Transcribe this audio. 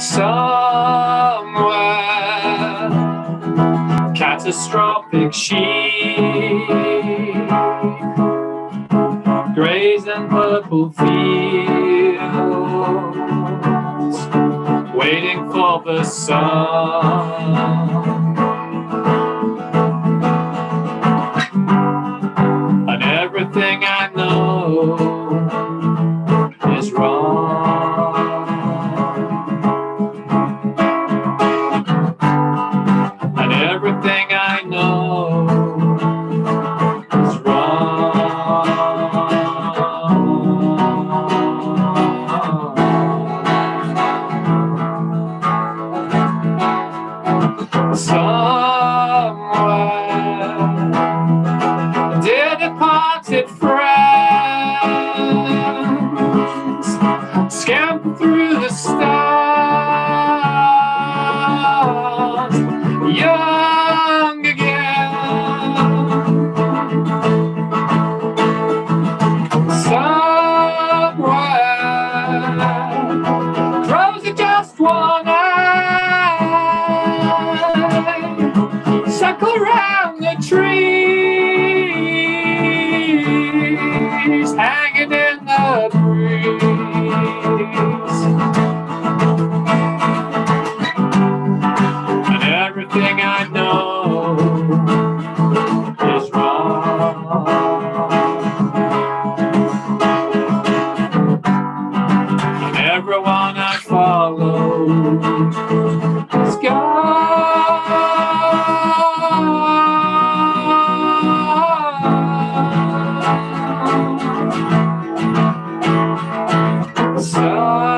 somewhere. Catastrophic sheep, grays and purple fields, waiting for the sun. And everything I know Somewhere, dear departed friends, scamper through the stars, young again. Somewhere, eye, around the trees, hanging in the breeze. And everything I know is wrong. And everyone I follow is gone. So.